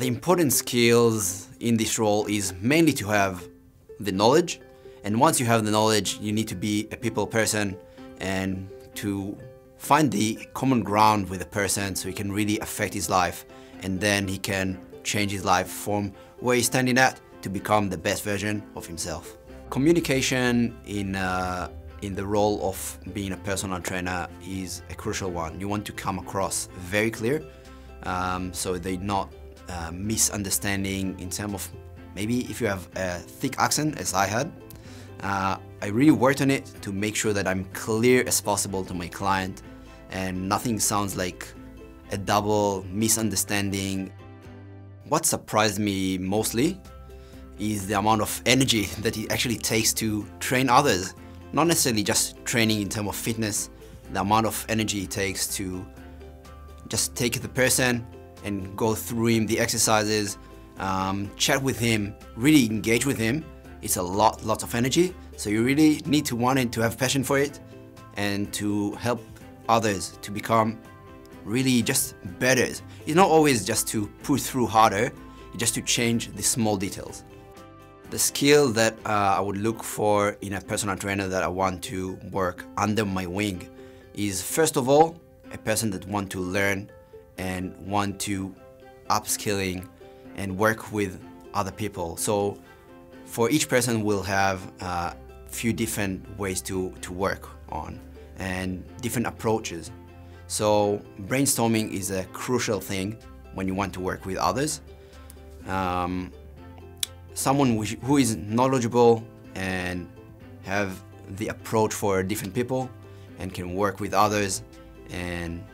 The important skills in this role is mainly to have the knowledge and once you have the knowledge you need to be a people person and to find the common ground with a person so he can really affect his life and then he can change his life from where he's standing at to become the best version of himself. Communication in, uh, in the role of being a personal trainer is a crucial one. You want to come across very clear um, so they're not misunderstanding in terms of maybe if you have a thick accent as I had uh, I really worked on it to make sure that I'm clear as possible to my client and nothing sounds like a double misunderstanding. What surprised me mostly is the amount of energy that it actually takes to train others. Not necessarily just training in terms of fitness, the amount of energy it takes to just take the person and go through him the exercises, um, chat with him, really engage with him it's a lot, lots of energy. So you really need to want it, to have passion for it and to help others to become really just better. It's not always just to push through harder, it's just to change the small details. The skill that uh, I would look for in a personal trainer that I want to work under my wing is first of all, a person that want to learn and want to upskilling and work with other people. So for each person we'll have a uh, few different ways to, to work on and different approaches. So brainstorming is a crucial thing when you want to work with others. Um, someone who is knowledgeable and have the approach for different people and can work with others and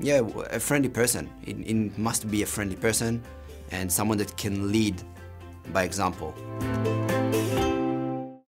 yeah, a friendly person. It, it must be a friendly person and someone that can lead by example.